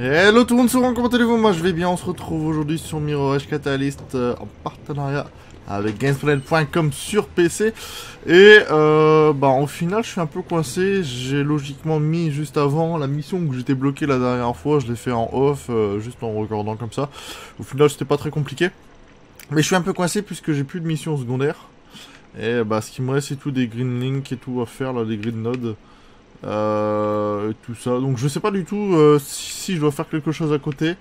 Hello tout le monde, Ron, comment allez-vous Moi je vais bien, on se retrouve aujourd'hui sur Mirror's Catalyst euh, en partenariat avec Gamesplanet.com sur PC. Et euh, bah au final je suis un peu coincé, j'ai logiquement mis juste avant la mission que j'étais bloqué la dernière fois, je l'ai fait en off, euh, juste en regardant comme ça. Au final c'était pas très compliqué. Mais je suis un peu coincé puisque j'ai plus de missions secondaires. Et bah ce qui me reste c'est tout des green link et tout à faire là, des green nodes. Euh, et tout ça. Donc je sais pas du tout euh, si, si je dois faire quelque chose à côté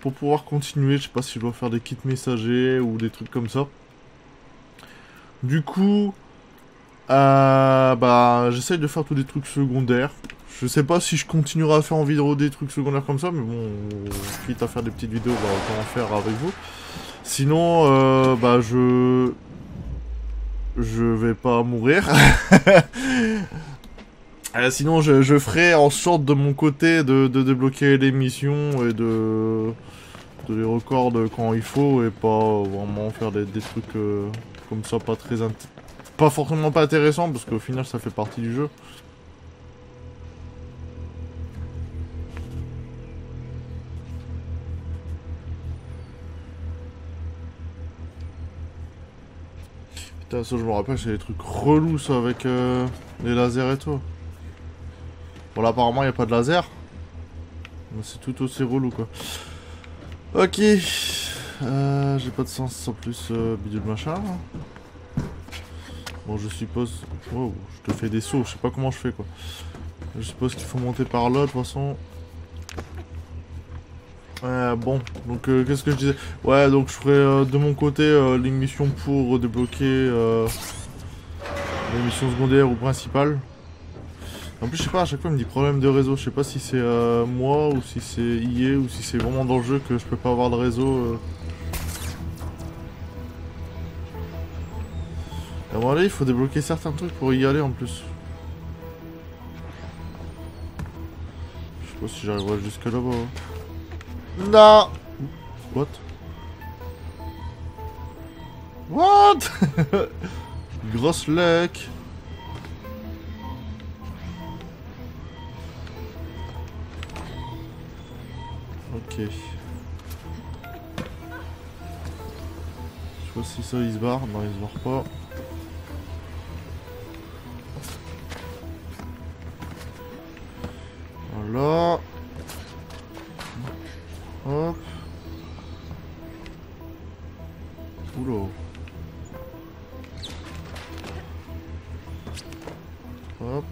pour pouvoir continuer. Je sais pas si je dois faire des kits messagers ou des trucs comme ça. Du coup, euh, bah j'essaye de faire tous des trucs secondaires. Je sais pas si je continuerai à faire en vidéo des trucs secondaires comme ça, mais bon, quitte à faire des petites vidéos, bah autant en faire avec vous. Sinon, euh, bah je je vais pas mourir. Euh, sinon, je, ferai en sorte de mon côté de, de débloquer les missions et de, les records quand il faut et pas vraiment faire des, trucs euh, comme ça pas très pas forcément pas intéressant parce qu'au final ça fait partie du jeu. Putain, ça je me rappelle, c'est des trucs relous ça avec euh, les lasers et tout. Bon là apparemment il a pas de laser. C'est tout aussi relou quoi. Ok. Euh, J'ai pas de sens en plus euh, bidule machin. Bon je suppose... Je te fais des sauts, je sais pas comment je fais quoi. Je suppose qu'il faut monter par là de toute façon. Euh, bon, donc euh, qu'est-ce que je disais? Ouais, donc je ferai euh, de mon côté les missions pour débloquer les missions secondaires ou principales. En plus, je sais pas, à chaque fois il me dit problème de réseau. Je sais pas si c'est euh, moi ou si c'est IE ou si c'est vraiment dans le jeu que je peux pas avoir de réseau. euh. À mon avis, il faut débloquer certains trucs pour y aller en plus. Je sais pas si j'arriverai jusque là-bas. hein. Non What? What? Grosse luck Ok. Je pas si ça il se barre. Non, il se barre pas. Voilà. Hop. Oula. Hop.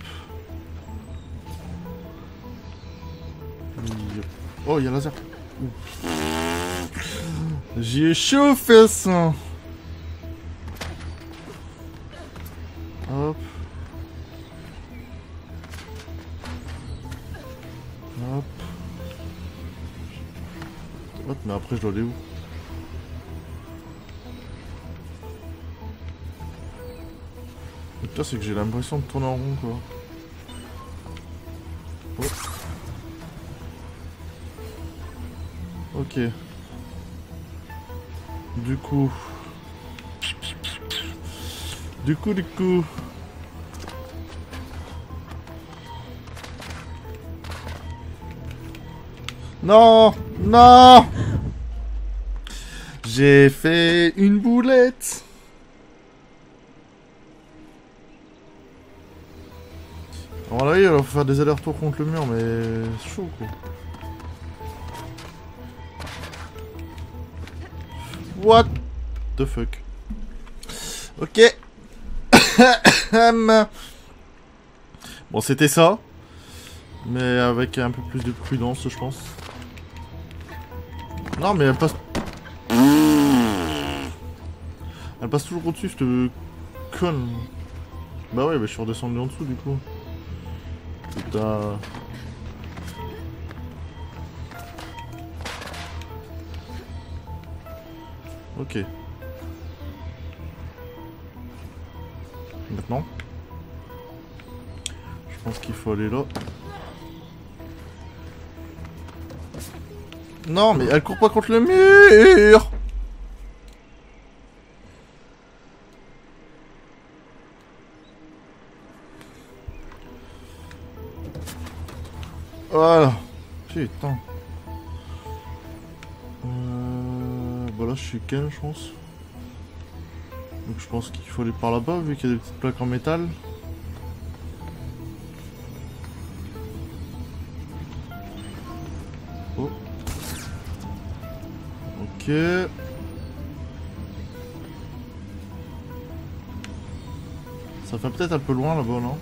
Oh, il y a laser. Ouh. J'y ai chauffé ça. Hop. Hop. Hop, mais après je dois aller où? Le pire c'est que j'ai l'impression de tourner en rond quoi. Ok. Du coup. Du coup, du coup. Non Non J'ai fait une boulette Alors là, il va faire des allers-retours contre le mur, mais c'est chaud quoi. What the fuck? Ok. Bon, c'était ça. Mais avec un peu plus de prudence, je pense. Non, mais elle passe... Elle passe toujours au-dessus, cette conne. Bah ouais, bah je suis redescendu en dessous, du coup. Putain... Ok. Maintenant Je pense qu'il faut aller là. Non, mais elle court pas contre le mur Voilà. Putain. Je suis quel, je pense. Donc je pense qu'il faut aller par là-bas, vu qu'il y a des petites plaques en métal. Oh. Ok. Ça fait peut-être un peu loin là-bas, non?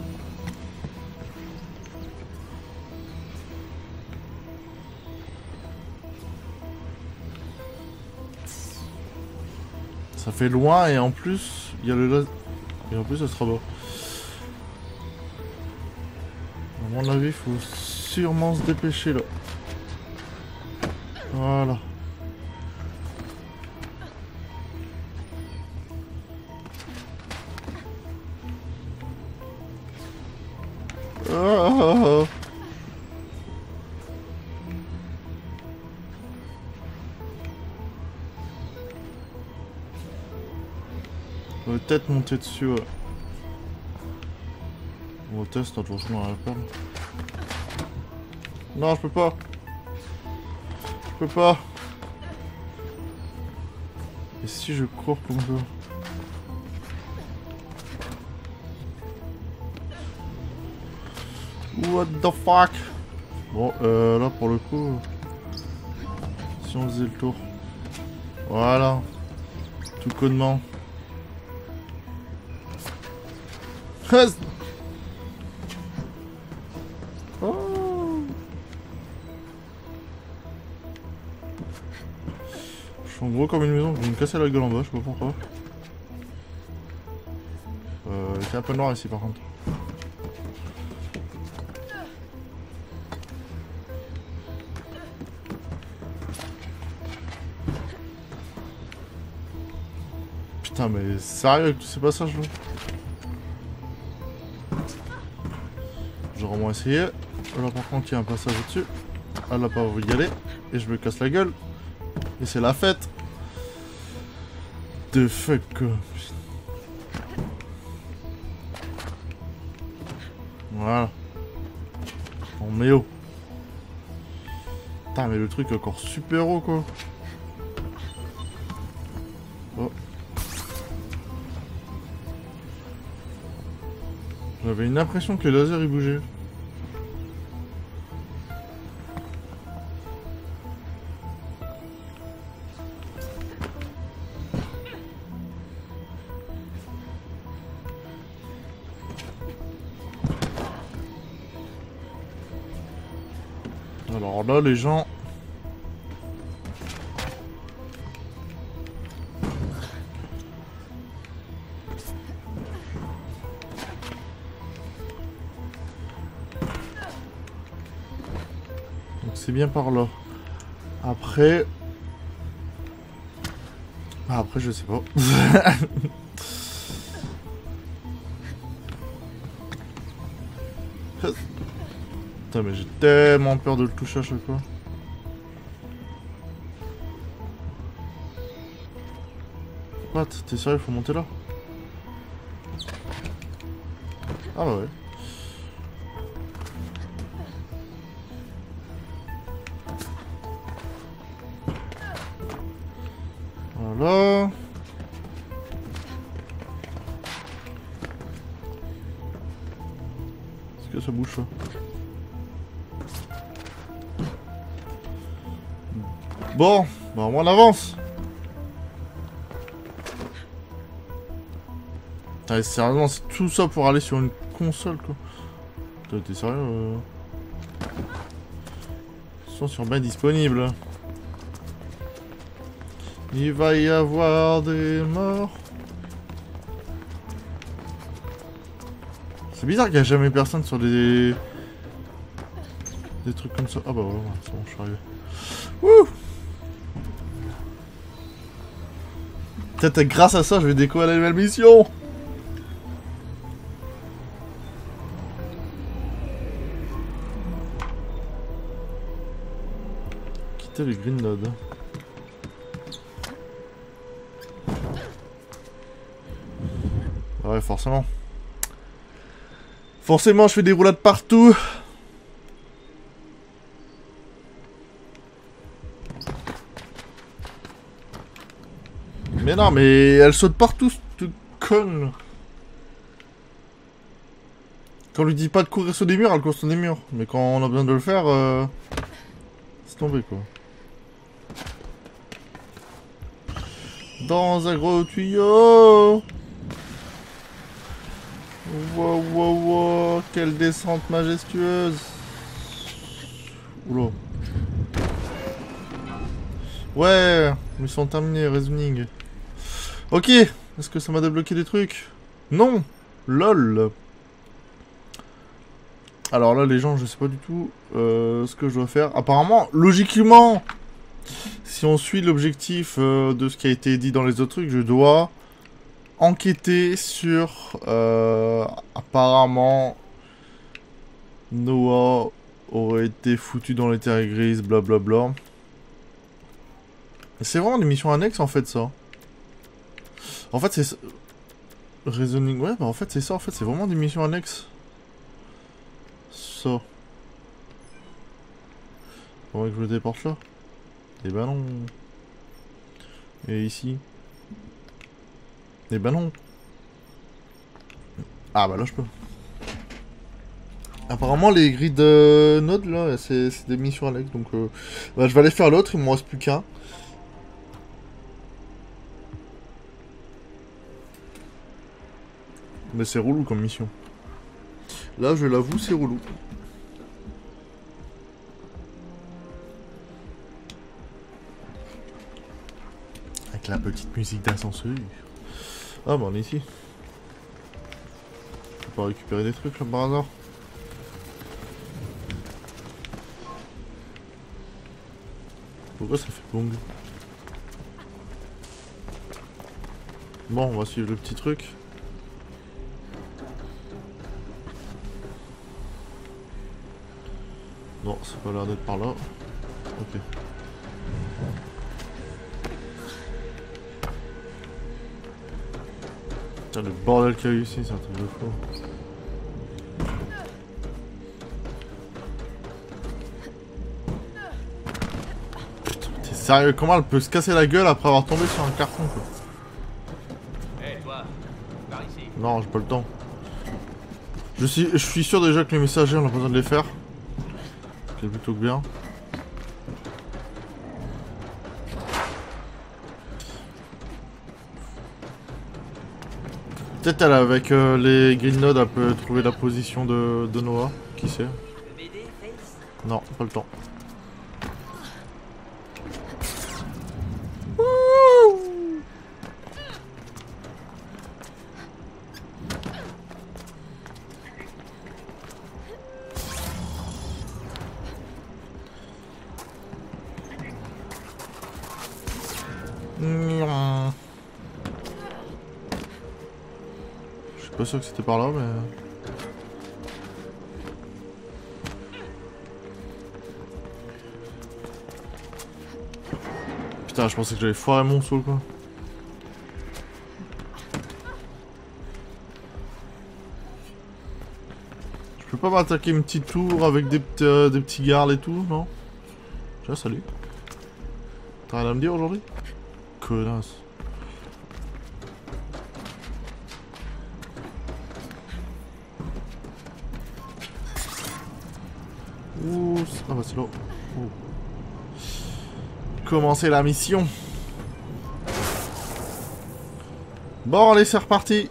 Ça fait loin et en plus, il y a le Et en plus, ça sera bas. À mon avis, il faut sûrement se dépêcher là. Voilà. Ah On va monter dessus, ouais. On de toute façon, on pas. Non, je peux pas. Je peux pas. Et si je cours comme ça? What the fuck? Bon, euh, là, pour le coup... Si on faisait le tour. Voilà. Tout connement. Oh. Je suis en gros comme une maison, je vais me casser la gueule en bas, je sais pas pourquoi. Euh, c'est un peu noir ici par contre. Putain mais sérieux avec tous ces passages là J'aurais moins essayé. Là par contre il y a un passage au-dessus. Elle n'a pas voulu y aller. Et je me casse la gueule. Et c'est la fête. De fuck Voilà. On met haut. Putain mais le truc est encore super haut quoi. Oh. J'avais une impression que le laser il bougeait. Les gens... Donc c'est bien par là. Après... Ah, après, je sais pas. Putain, mais j'ai tellement peur de le toucher à chaque fois. What? T'es sérieux, faut monter là Ah bah ouais. Voilà. Bon, bah on avance. Sérieusement, c'est tout ça pour aller sur une console, quoi. T'es sérieux euh... Ils sont sur bien disponibles. Il va y avoir des morts. C'est bizarre qu'il n'y a jamais personne sur des... Des trucs comme ça. Ah bah voilà, c'est bon, je suis arrivé. Wouh Peut-être grâce à ça, je vais découvrir la nouvelle mission Quitter le Green Node. Ouais, forcément. Forcément, je fais des roulades partout. Non, mais elle saute partout, cette conne. Quand on lui dit pas de courir sur des murs, elle court sur des murs. Mais quand on a besoin de le faire, euh... c'est tombé quoi. Dans un gros tuyau Wow, wow, wow, quelle descente majestueuse Oula. Ouais, mission terminée, reasoning. Ok, est-ce que ça m'a débloqué des trucs? Non LOL Alors là, les gens, je sais pas du tout euh, ce que je dois faire. Apparemment, logiquement, si on suit l'objectif euh, de ce qui a été dit dans les autres trucs, je dois enquêter sur... Euh, apparemment, Noah aurait été foutu dans les terres grises, blablabla. C'est vraiment des missions annexes en fait ça. En fait c'est... Reasoning, ouais bah en fait c'est ça en fait, c'est vraiment des missions annexes. Ça. Faudrait que je le déporte là. Et bah non. Et ici. Et bah non. Ah bah là je peux. Apparemment les grilles de node là, c'est des missions annexes donc euh, bah, je vais aller faire l'autre, il me reste plus qu'un. Mais c'est relou comme mission. Là, je l'avoue, c'est relou. Avec la petite musique d'ascenseur. Ah bah on est ici. On peut pas récupérer des trucs là par hasard. Pourquoi ça fait bong? Bon, on va suivre le petit truc. Non, c'est pas l'air d'être par là. Ok. Putain, le bordel qu'il y a eu ici, c'est un truc de fou. Putain, t'es sérieux? Comment elle peut se casser la gueule après avoir tombé sur un carton, quoi? Hé, toi, par ici. Non, j'ai pas le temps. Je suis, je suis sûr déjà que les messagers, on a pas besoin de les faire. C'est plutôt que bien. Peut-être elle avec euh, les green nodes elle peut trouver la position de, de Noah, qui sait? Non, pas le temps. Sûr que c'était par là, mais... Putain, je pensais que j'allais foirer mon saut, quoi. Je peux pas m'attaquer une petite tour avec des, euh, des petits gardes et tout, non? Tiens, salut. T'as rien à me dire aujourd'hui? Connasse. Ah bah c'est là. Commencer la mission. Bon allez c'est reparti.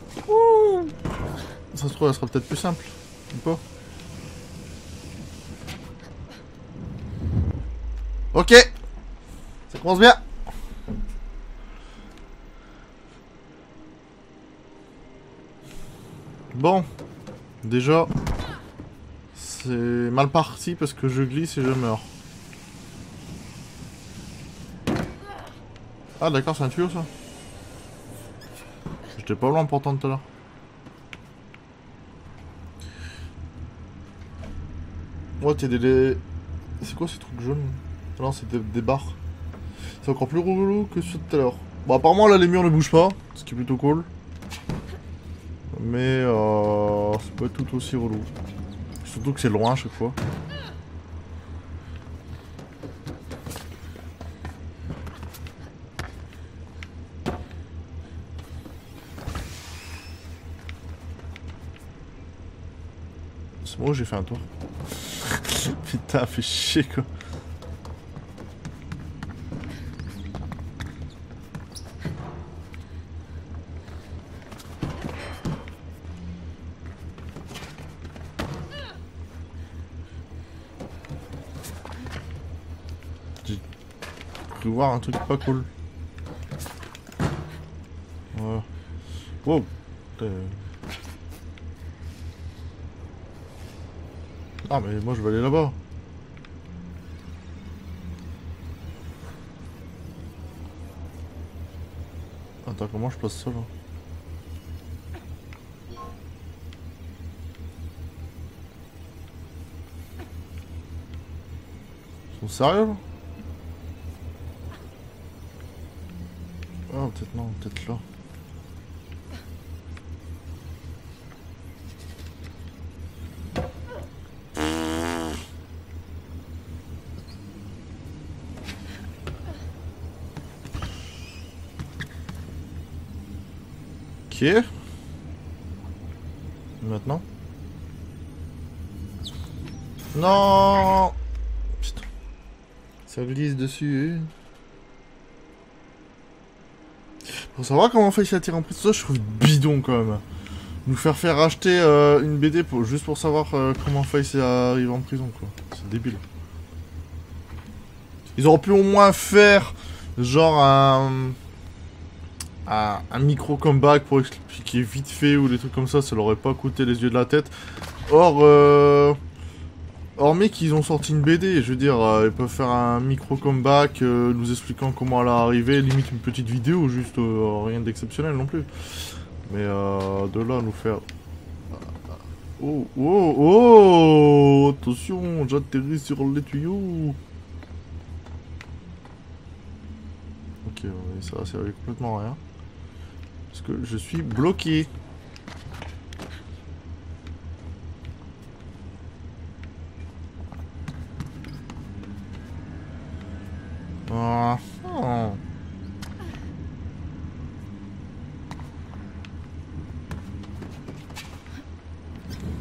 Ça se trouve ça sera peut-être plus simple. Ou pas Ok Ça commence bien Bon Déjà c'est mal parti parce que je glisse et je meurs. Ah d'accord, c'est un tuyau ça. J'étais pas loin pourtant tout à l'heure. Ouais, t'es des... C'est quoi ces trucs jaunes Non, c'est des, barres. C'est encore plus relou que ceux de tout à l'heure. Bon, apparemment, là, les murs ne bougent pas, ce qui est plutôt cool. Mais, euh... C'est pas tout aussi relou. Surtout que c'est loin à chaque fois. C'est bon, j'ai fait un tour. Putain, fait chier quoi. Cru voir un truc pas cool. Voilà. Wow. Ah mais moi je vais aller là-bas. Attends, comment je passe ça là? Ils sont sérieux Ah peut-être non, peut-être là. Ok. Maintenant? Non Putain. Ça glisse dessus. Pour savoir comment on fait s'attirer en prison, ça je trouve bidon quand même. Nous faire faire acheter euh, une BD pour, juste pour savoir euh, comment Face arrive en prison quoi. C'est débile. Ils auraient pu au moins faire genre un, un, un micro comeback pour expliquer vite fait ou des trucs comme ça, ça leur aurait pas coûté les yeux de la tête. Or, euh, hormis qu'ils ont sorti une BD, je veux dire, euh, ils peuvent faire un micro comeback euh, nous expliquant comment elle est arrivée, limite une petite vidéo, juste euh, rien d'exceptionnel non plus. Mais de là nous faire. Oh, oh, oh Attention, j'atterris sur les tuyaux. Ok, ça va servir complètement à rien. Parce que je suis bloqué.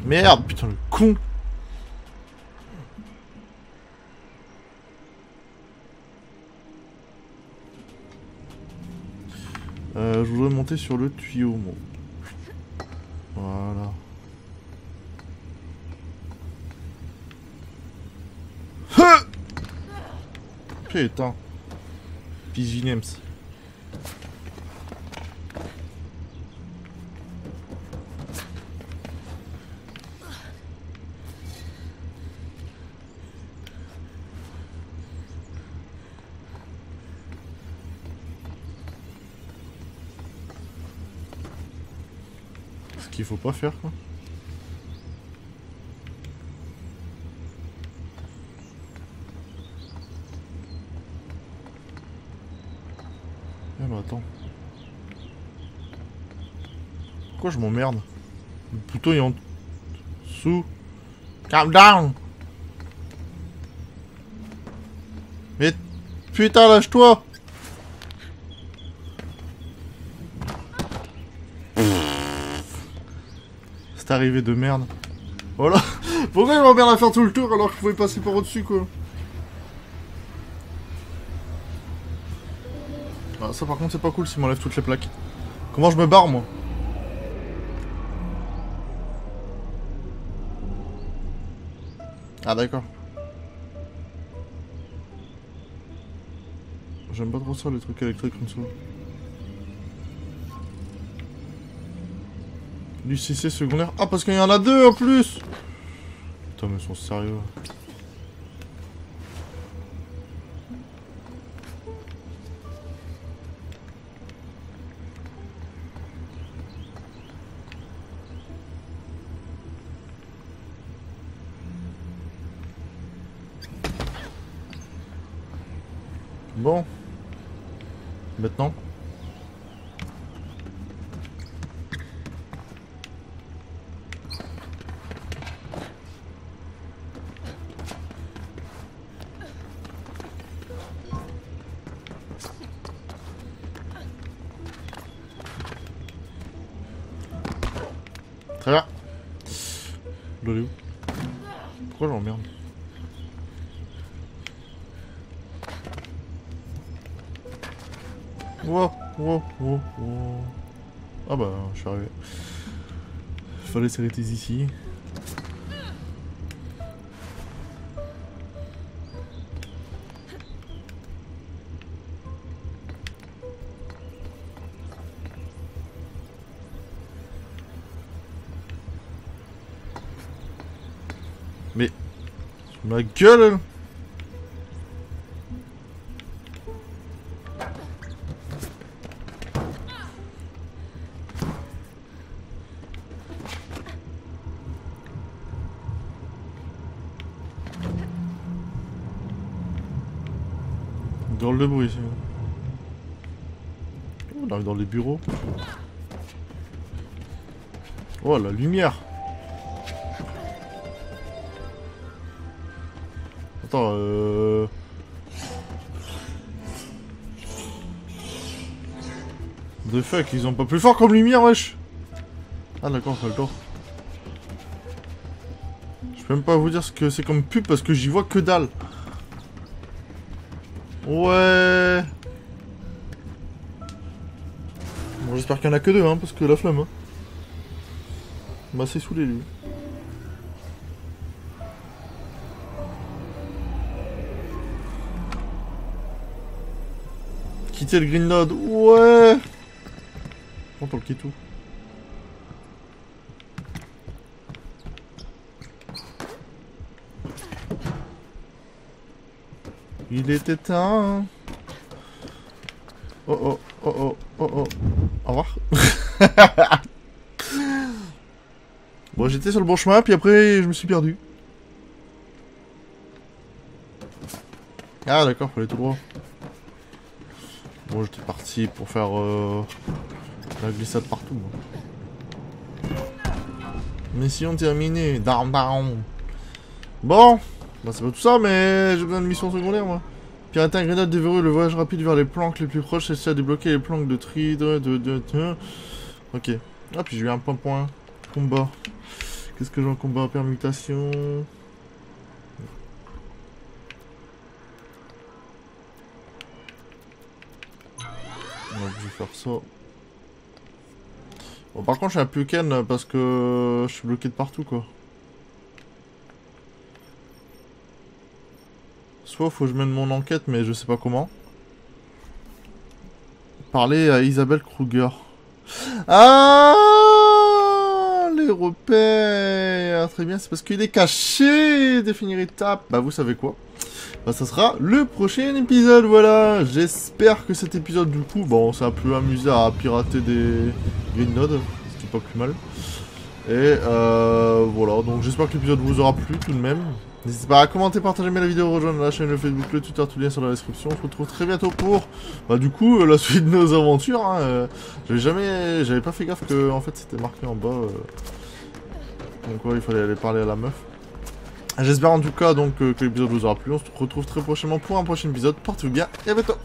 Merde, putain le con Euh, je voudrais monter sur le tuyau, moi. Voilà. Huh Putain. Piginems. Ce qu'il faut pas faire, quoi. Attends. Pourquoi je m'emmerde Le bouton est en dessous. Calm down Mais putain lâche-toi C'est arrivé de merde. Voilà Pourquoi je m'emmerde à faire tout le tour alors que je pouvais passer par au-dessus quoi? Par contre c'est pas cool s'il m'enlève toutes les plaques. Comment je me barre moi? Ah d'accord. j'aime pas trop ça, les trucs électriques comme ça. Du CC secondaire. Ah, parce qu'il y en a deux en plus Putain, mais ils sont sérieux. Très bien. Est où? Pourquoi j'emmerde Wow, wow, wow, wow. Ah bah, je suis arrivé. Fallait s'arrêter ici. Ma gueule Dans le bruit On arrive dans les bureaux. Oh la lumière Attends, euh... The fuck, ils ont pas plus fort comme lumière, wesh Ah d'accord, pas le. Je peux même pas vous dire ce que c'est comme pub parce que j'y vois que dalle. Ouais. Bon, j'espère qu'il y en a que deux, hein, parce que la flamme. Hein. M'a assez saoulé, lui. Quitter le Green Node, ouais On le quitte où Il était temps. Oh oh, oh oh, oh oh. Au revoir. bon, j'étais sur le bon chemin, puis après, je me suis perdu. Ah, d'accord, fallait tout droit. Bon, j'étais parti pour faire euh, la glissade partout. moi. Mission terminée. Darm, darm. Bon, bah c'est pas tout ça, mais j'ai besoin de mission secondaire, moi. Pirater un grenade déverrouille le voyage rapide vers les planques les plus proches, essayer à débloquer les planques de tri, de, de. Ok. Ah, puis j'ai eu un point point. Combat. Qu'est-ce que j'ai en combat? Permutation. Donc je vais Bon, par contre, je suis un peu ken parce que je suis bloqué de partout, quoi. Soit faut que je mène mon enquête, mais je sais pas comment. Parler à Isabelle Kruger. Ah Les repères Très bien, c'est parce qu'il est caché Définir étape. Bah vous savez quoi? Bah ça sera le prochain épisode, voilà J'espère que cet épisode, du coup, bon, on s'est un peu amusé à pirater des Green Nodes, ce qui pas plus mal. Et euh, voilà, donc j'espère que l'épisode vous aura plu tout de même. N'hésitez pas à commenter, partager, aimer la vidéo, rejoindre la chaîne, le Facebook, le Twitter, tout lien sur la description. On se retrouve très bientôt pour, bah du coup, euh, la suite de nos aventures. Hein, euh, j'avais jamais, j'avais pas fait gaffe que, en fait, c'était marqué en bas. euh. Donc ouais, il fallait aller parler à la meuf. J'espère en tout cas donc que, que l'épisode vous aura plu. On se retrouve très prochainement pour un prochain épisode. Portez-vous bien et à bientôt.